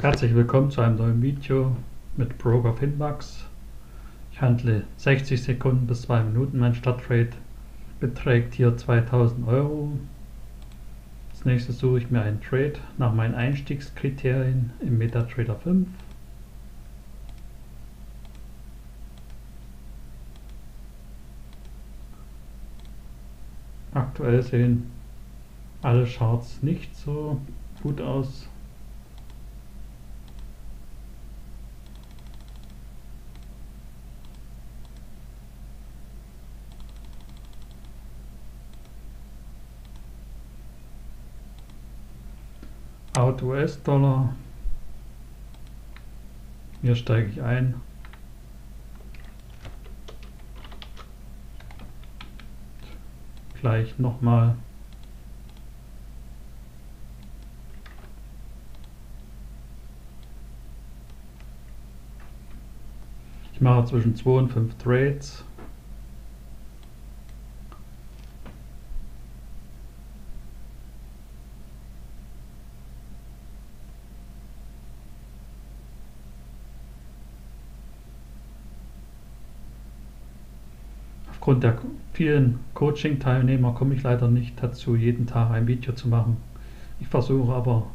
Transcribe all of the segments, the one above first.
Herzlich willkommen zu einem neuen Video mit Broker Finmax. Ich handle 60 Sekunden bis 2 Minuten. Mein Starttrade beträgt hier 2000 Euro. Als nächstes suche ich mir einen Trade nach meinen Einstiegskriterien im MetaTrader 5. Aktuell sehen alle Charts nicht so gut aus. Out US-Dollar. Hier steige ich ein. Gleich nochmal. Ich mache zwischen 2 und 5 Trades. Aufgrund der vielen Coaching-Teilnehmer komme ich leider nicht dazu, jeden Tag ein Video zu machen. Ich versuche aber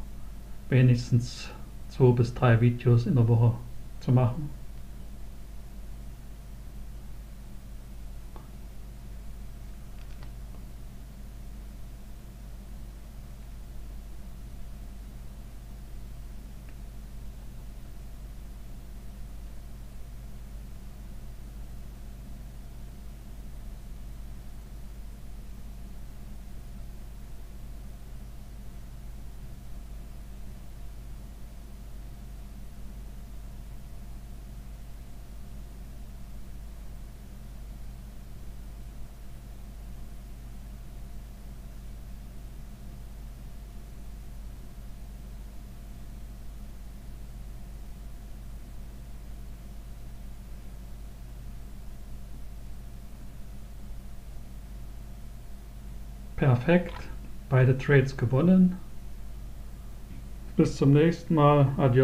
wenigstens zwei bis drei Videos in der Woche zu machen. Perfekt, beide Trades gewonnen. Bis zum nächsten Mal. Adios.